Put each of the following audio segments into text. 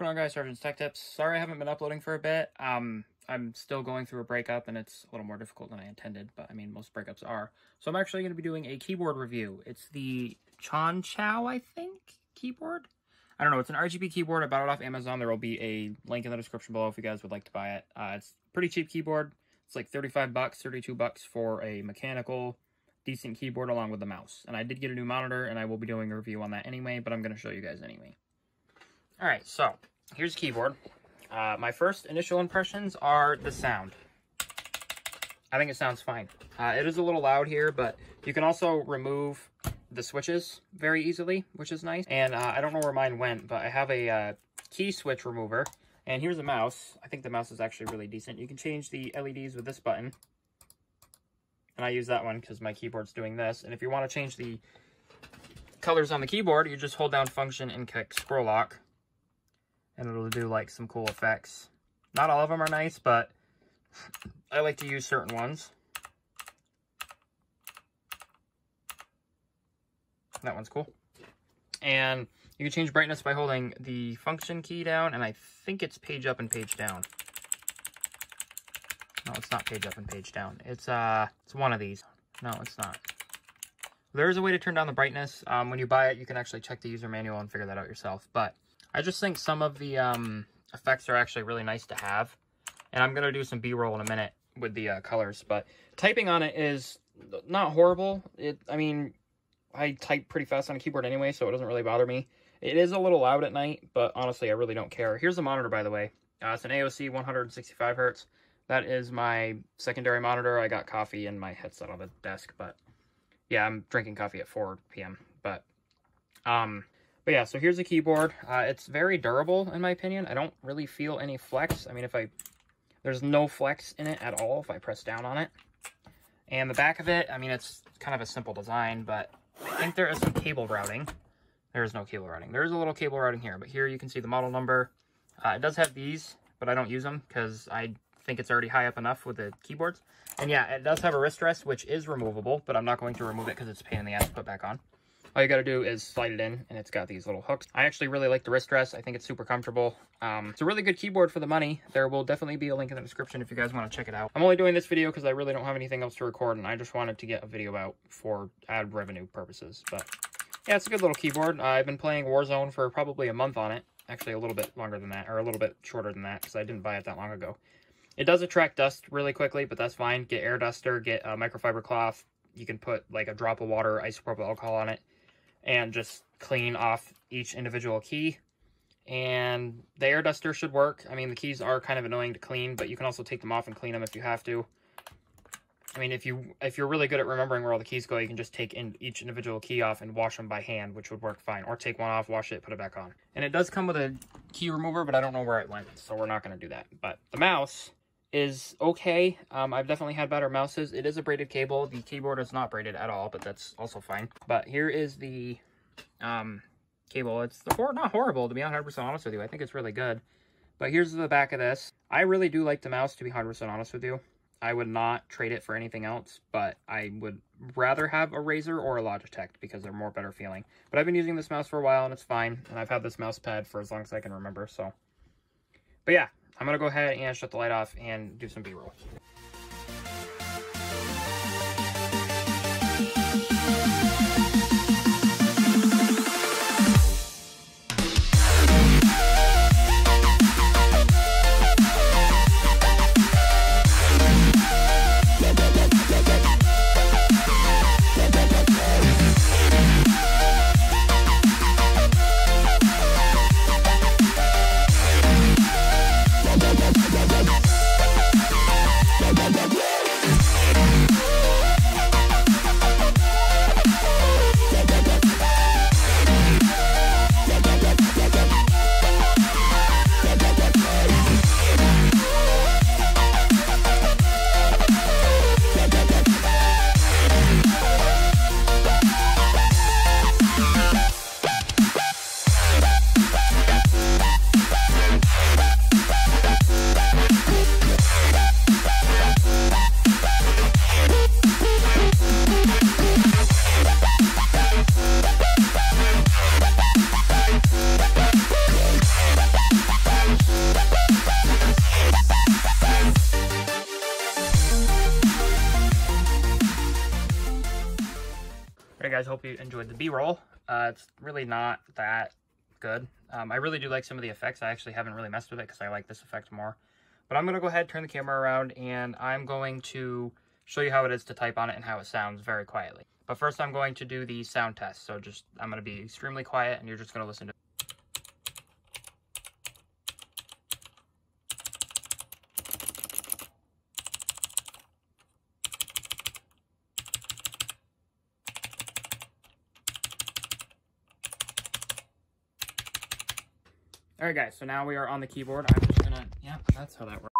going on guys, Sargeant's Tech Tips. Sorry I haven't been uploading for a bit. Um, I'm still going through a breakup and it's a little more difficult than I intended, but I mean, most breakups are. So I'm actually going to be doing a keyboard review. It's the Chonchow, I think, keyboard? I don't know, it's an RGB keyboard. I bought it off Amazon. There will be a link in the description below if you guys would like to buy it. Uh, it's pretty cheap keyboard. It's like 35 bucks, 32 bucks for a mechanical decent keyboard along with the mouse. And I did get a new monitor, and I will be doing a review on that anyway, but I'm going to show you guys anyway. Alright, so, here's the keyboard. Uh, my first initial impressions are the sound. I think it sounds fine. Uh, it is a little loud here, but you can also remove the switches very easily, which is nice. And uh, I don't know where mine went, but I have a uh, key switch remover. And here's a mouse. I think the mouse is actually really decent. You can change the LEDs with this button. And I use that one because my keyboard's doing this. And if you want to change the colors on the keyboard, you just hold down function and click scroll lock. And it'll do like some cool effects. Not all of them are nice, but I like to use certain ones. That one's cool. And you can change brightness by holding the function key down, and I think it's page up and page down. No, it's not page up and page down. It's uh, it's one of these. No, it's not. There is a way to turn down the brightness. Um, when you buy it, you can actually check the user manual and figure that out yourself. But I just think some of the um, effects are actually really nice to have. And I'm going to do some B-roll in a minute with the uh, colors. But typing on it is not horrible. It, I mean, I type pretty fast on a keyboard anyway, so it doesn't really bother me. It is a little loud at night, but honestly, I really don't care. Here's the monitor, by the way. Uh, it's an AOC 165 hertz. That is my secondary monitor. I got coffee and my headset on the desk, but yeah, I'm drinking coffee at 4 p.m. But, um, but yeah, so here's the keyboard. Uh, it's very durable, in my opinion. I don't really feel any flex. I mean, if I, there's no flex in it at all if I press down on it. And the back of it, I mean, it's kind of a simple design, but I think there is some cable routing. There is no cable routing. There is a little cable routing here, but here you can see the model number. Uh, it does have these, but I don't use them because I think it's already high up enough with the keyboards. And yeah, it does have a wrist rest, which is removable, but I'm not going to remove it because it's a pain in the ass to put back on. All you got to do is slide it in, and it's got these little hooks. I actually really like the wrist rest. I think it's super comfortable. Um, it's a really good keyboard for the money. There will definitely be a link in the description if you guys want to check it out. I'm only doing this video because I really don't have anything else to record, and I just wanted to get a video out for ad revenue purposes. But yeah, it's a good little keyboard. Uh, I've been playing Warzone for probably a month on it. Actually, a little bit longer than that, or a little bit shorter than that, because I didn't buy it that long ago. It does attract dust really quickly, but that's fine. Get air duster, get a microfiber cloth. You can put like a drop of water, isopropyl alcohol on it and just clean off each individual key. And the air duster should work. I mean, the keys are kind of annoying to clean, but you can also take them off and clean them if you have to. I mean, if you if you're really good at remembering where all the keys go, you can just take in each individual key off and wash them by hand, which would work fine. Or take one off, wash it, put it back on. And it does come with a key remover, but I don't know where it went, so we're not going to do that. But the mouse is okay. Um, I've definitely had better mouses. It is a braided cable. The keyboard is not braided at all, but that's also fine. But here is the um, cable. It's the not horrible, to be 100% honest with you. I think it's really good. But here's the back of this. I really do like the mouse, to be 100% honest with you. I would not trade it for anything else, but I would rather have a Razer or a Logitech because they're more better feeling. But I've been using this mouse for a while and it's fine, and I've had this mouse pad for as long as I can remember, so. But yeah, I'm to go ahead and shut the light off and do some B-roll. Guys, hope you enjoyed the B-roll. Uh, it's really not that good. Um, I really do like some of the effects. I actually haven't really messed with it because I like this effect more. But I'm going to go ahead, turn the camera around, and I'm going to show you how it is to type on it and how it sounds very quietly. But first I'm going to do the sound test. So just, I'm going to be extremely quiet and you're just going to listen to Alright guys, so now we are on the keyboard. I'm just gonna, yeah, that's how that works.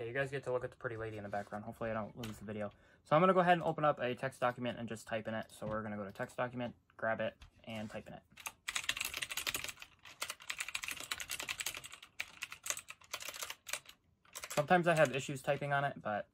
Okay, you guys get to look at the pretty lady in the background. Hopefully I don't lose the video. So I'm gonna go ahead and open up a text document and just type in it. So we're gonna go to text document, grab it, and type in it. Sometimes I have issues typing on it, but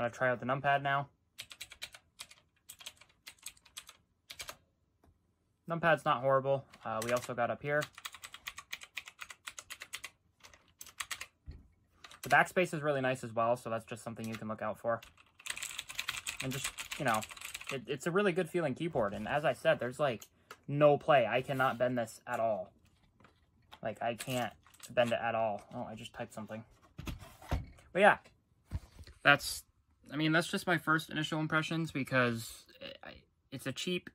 I'm to try out the numpad now. Numpad's not horrible. Uh, we also got up here. The backspace is really nice as well, so that's just something you can look out for. And just, you know, it, it's a really good feeling keyboard. And as I said, there's like no play. I cannot bend this at all. Like, I can't bend it at all. Oh, I just typed something. But yeah, that's I mean, that's just my first initial impressions because it's a cheap,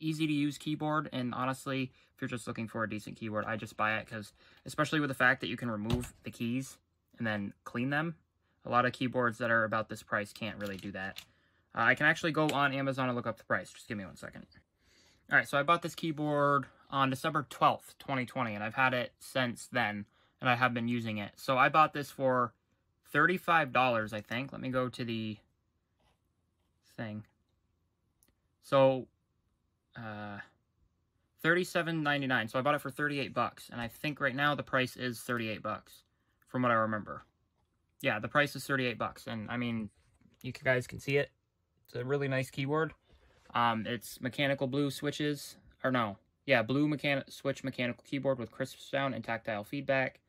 easy to use keyboard. And honestly, if you're just looking for a decent keyboard, I just buy it because, especially with the fact that you can remove the keys and then clean them, a lot of keyboards that are about this price can't really do that. Uh, I can actually go on Amazon and look up the price. Just give me one second. All right, so I bought this keyboard on December 12th, 2020, and I've had it since then, and I have been using it. So I bought this for $35, I think. Let me go to the thing. So, uh, $37.99. So I bought it for 38 bucks, and I think right now the price is 38 bucks, from what I remember. Yeah, the price is 38 bucks, and I mean, you guys can see it. It's a really nice keyboard. Um, it's mechanical blue switches, or no, yeah, blue mechanic switch mechanical keyboard with crisp sound and tactile feedback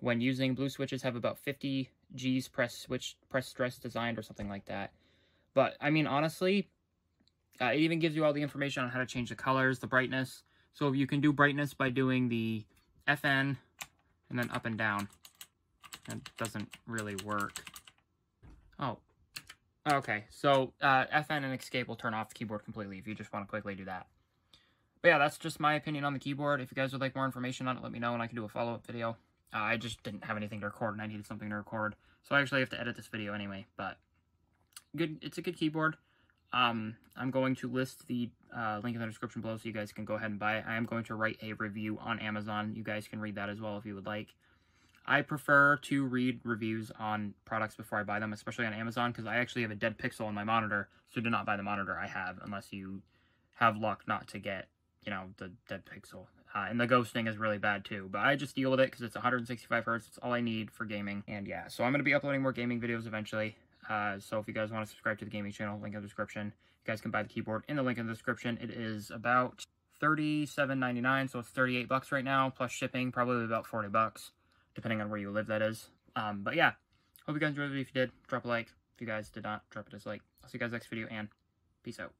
when using blue switches have about 50 G's press switch press stress designed or something like that. But I mean, honestly, uh, it even gives you all the information on how to change the colors, the brightness. So you can do brightness by doing the FN and then up and down. That doesn't really work. Oh, okay. So uh, FN and escape will turn off the keyboard completely if you just want to quickly do that. But yeah, that's just my opinion on the keyboard. If you guys would like more information on it, let me know and I can do a follow-up video. Uh, I just didn't have anything to record and I needed something to record. So I actually have to edit this video anyway, but good. it's a good keyboard. Um, I'm going to list the uh, link in the description below so you guys can go ahead and buy it. I am going to write a review on Amazon. You guys can read that as well if you would like. I prefer to read reviews on products before I buy them, especially on Amazon, because I actually have a dead pixel on my monitor, so do not buy the monitor I have unless you have luck not to get, you know, the dead pixel. Uh, and the ghosting is really bad too, but I just deal with it because it's 165 hertz. It's all I need for gaming. And yeah, so I'm going to be uploading more gaming videos eventually. Uh, so if you guys want to subscribe to the gaming channel, link in the description. You guys can buy the keyboard in the link in the description. It is about $37.99, so it's 38 bucks right now, plus shipping, probably about 40 bucks, depending on where you live, that is. Um, but yeah, hope you guys enjoyed video. If you did, drop a like. If you guys did not, drop a dislike. I'll see you guys next video, and peace out.